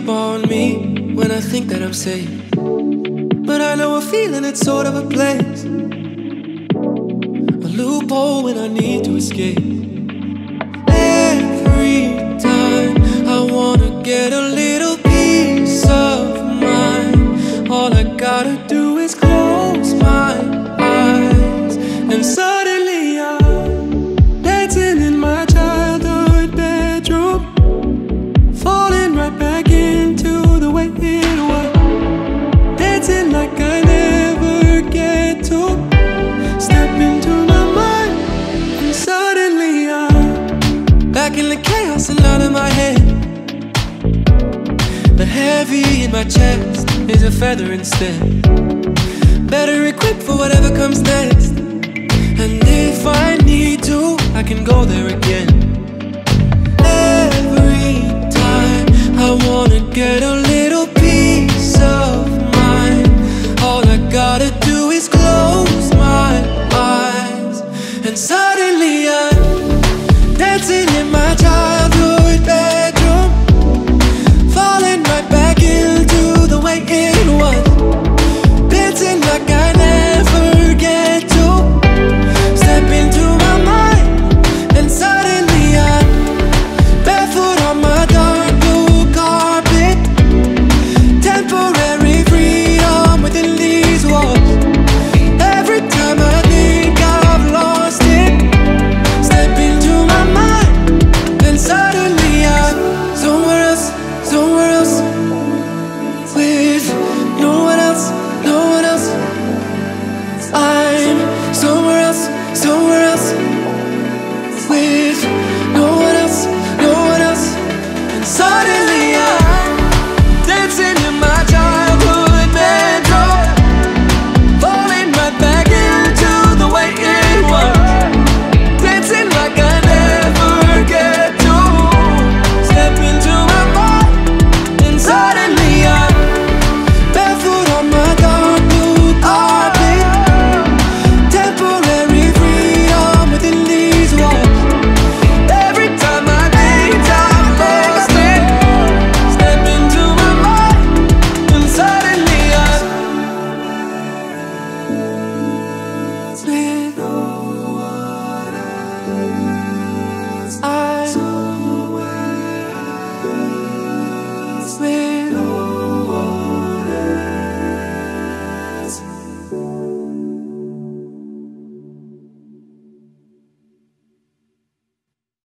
up on me when I think that I'm safe. But I know a feeling it's sort of a place, a loophole when I need to escape. In the chaos and out of my head. The heavy in my chest is a feather instead. Better equipped for whatever comes next. And if I need to, I can go there again.